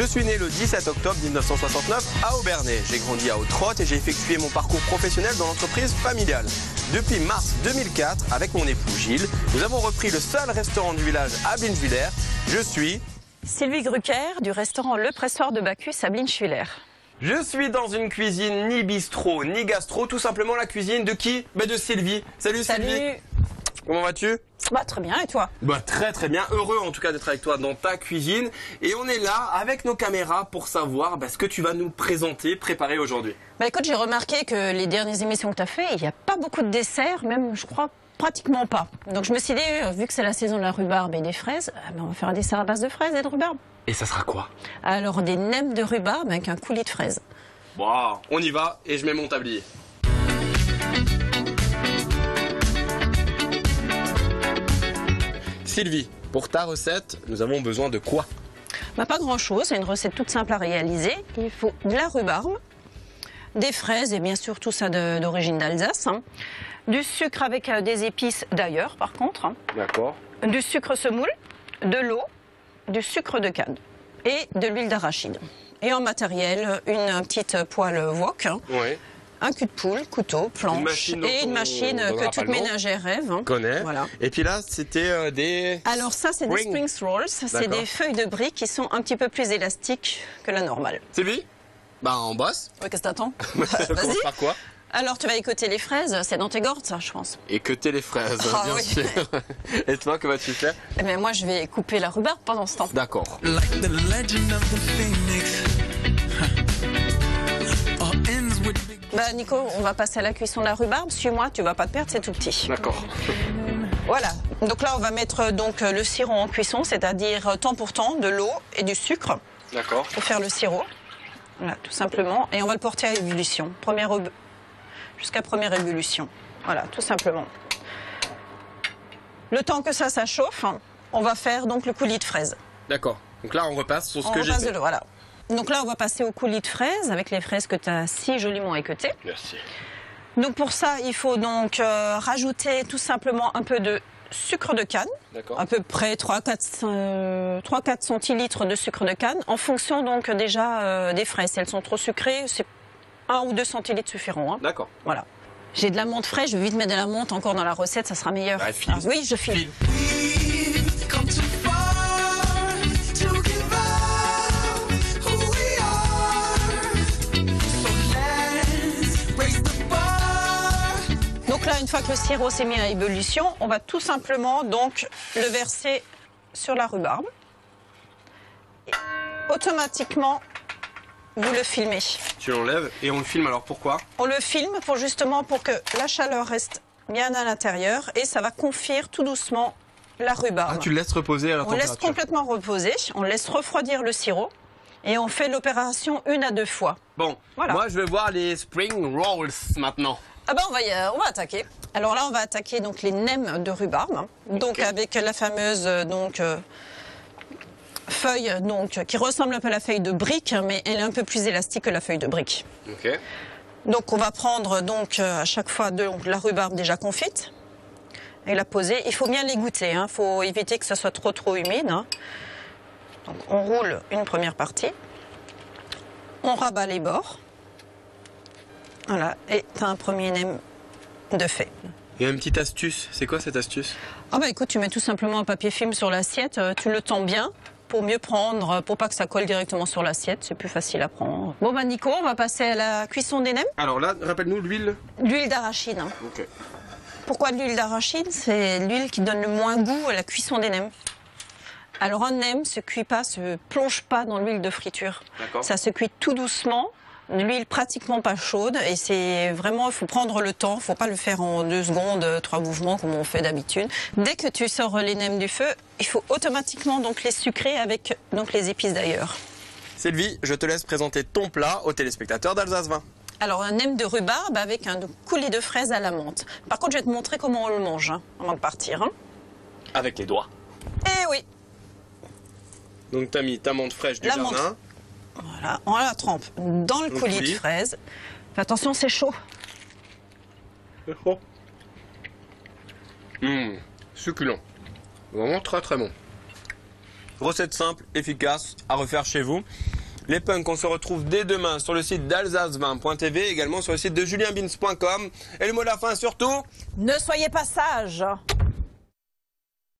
Je suis né le 17 octobre 1969 à Aubernay. J'ai grandi à Haute-Rotte et j'ai effectué mon parcours professionnel dans l'entreprise familiale. Depuis mars 2004, avec mon époux Gilles, nous avons repris le seul restaurant du village à Blinchwiller. Je suis... Sylvie Drucker du restaurant Le Pressoir de Bacchus à Blinchwiller. Je suis dans une cuisine ni bistrot ni gastro, tout simplement la cuisine de qui? Bah De Sylvie. Salut, Sylvie. Salut Comment vas-tu? Bah très bien, et toi Bah très très bien, heureux en tout cas d'être avec toi dans ta cuisine. Et on est là avec nos caméras pour savoir bah, ce que tu vas nous présenter, préparer aujourd'hui. Bah écoute, j'ai remarqué que les dernières émissions que tu as fait, il n'y a pas beaucoup de desserts, même je crois pratiquement pas. Donc je me suis dit, euh, vu que c'est la saison de la rhubarbe et des fraises, euh, on va faire un dessert à base de fraises et de rhubarbe. Et ça sera quoi? Alors des nems de rhubarbe avec un coulis de fraises. Wow, on y va et je mets mon tablier. Sylvie, pour ta recette, nous avons besoin de quoi? Bah, pas grand chose, c'est une recette toute simple à réaliser. Il faut de la rhubarbe, des fraises et bien sûr tout ça d'origine d'Alsace. hein. Du sucre avec euh, des épices d'ailleurs par contre. hein. D'accord. Du sucre semoule, de l'eau, du sucre de canne et de l'huile d'arachide. Et en matériel, une petite poêle wok, hein, Oui. Un cul de poule, couteau, planche et une on machine donnera que toute ménagère rêve. hein. Connais. Voilà. Et puis là, c'était euh, des. Alors ça, c'est des Spring. Springs Rolls. C'est des feuilles de brie qui sont un petit peu plus élastiques que la normale. Sylvie? Bah, on bosse. Ouais, qu'est-ce que t'attends? Vas-y. commence par quoi? Alors, tu vas écouter les fraises. C'est dans tes gordes, ça, je pense. Et que les fraises, Ah bien oui. sûr. Et toi, que vas-tu faire? Eh bien, moi, je vais couper la rhubarbe pendant ce temps. D'accord. like Bah, Nico, on va passer à la cuisson de la rhubarbe. Suis-moi, tu vas pas te perdre, c'est tout petit. D'accord. Voilà. Donc là, on va mettre euh, donc euh, le sirop en cuisson, c'est-à-dire euh, temps pour temps de l'eau et du sucre D'accord. pour faire le sirop. Voilà, tout simplement. Et on va le porter à ébullition. Première jusqu'à première ébullition. Voilà, tout simplement. Le temps que ça, ça chauffe, on va faire donc le coulis de fraises. D'accord. Donc là, on repasse sur ce On que j'ai repasse de fait. l'eau, voilà. Donc là, on va passer au coulis de fraises avec les fraises que tu as si joliment équeutées. Merci. Donc pour ça, il faut donc euh, rajouter tout simplement un peu de sucre de canne, D'accord. à peu près 3-4 euh, 3-4 centilitres de sucre de canne, en fonction donc déjà euh, des fraises. Si elles sont trop sucrées, c'est 1 ou 2 centilitres suffiront. hein. D'accord. Voilà. J'ai de la menthe fraîche, je vais vite mettre de la menthe encore dans la recette, ça sera meilleur. File. Ah, oui, je file. File. Fois que le sirop s'est mis à ébullition, on va tout simplement donc le verser sur la rhubarbe. Et automatiquement, vous le filmez. Tu l'enlèves et on le filme alors pourquoi? On le filme pour justement pour que la chaleur reste bien à l'intérieur et ça va confire tout doucement la rhubarbe. Ah, tu le laisses reposer à la on laisse température. complètement reposer, on laisse refroidir le sirop et on fait l'opération une à deux fois. Bon, Voilà. moi je vais voir les spring rolls maintenant. Ah ben on va, y- on va attaquer. Alors là on va attaquer donc les nems de rhubarbe, hein. donc avec la fameuse euh, donc euh, feuille donc qui ressemble un peu à la feuille de brique, mais elle est un peu plus élastique que la feuille de brique. Donc on va prendre donc euh, à chaque fois de donc, la rhubarbe déjà confite et la poser. Il faut bien l'égoutter, il faut éviter que ça soit trop trop humide. hein. Donc on roule une première partie, on rabat les bords. Voilà, et tu as un premier nem de fait. Il y a une petite astuce. C'est quoi cette astuce? Ah bah écoute, tu mets tout simplement un papier film sur l'assiette, euh, tu le tends bien pour mieux prendre, pour pas que ça colle directement sur l'assiette, c'est plus facile à prendre. Bon bah Nico, on va passer à la cuisson des nems. Alors là, rappelle-nous l'huile. L'huile d'arachide. hein. Ok. Pourquoi de l'huile d'arachide? C'est l'huile qui donne le moins goût à la cuisson des nems. Alors un nem se cuit pas, se plonge pas dans l'huile de friture. D'accord. Ça se cuit tout doucement, l'huile pratiquement pas chaude et c'est vraiment il faut prendre le temps, faut pas le faire en deux secondes, euh, trois mouvements comme on fait d'habitude. Dès que tu sors les nems du feu, il faut automatiquement donc les sucrer avec donc les épices d'ailleurs. Sylvie, je te laisse présenter ton plat aux téléspectateurs d'Alsace 20. Alors un nem de rhubarbe avec un coulis de fraises à la menthe. Par contre, je vais te montrer comment on le mange hein, avant de partir. hein. Avec les doigts. Eh oui, Donc t'as mis ta menthe fraîche du La jardin. menthe. Voilà, on la trempe dans le coulis de fraises. Fais attention, c'est chaud. Hum, succulent. Vraiment très très bon. Recette simple, efficace, à refaire chez vous. Les punks, on se retrouve dès demain sur le site d'alsacevin.tv, également sur le site de julienbins.com. Et le mot de la fin surtout, Ne soyez pas sage.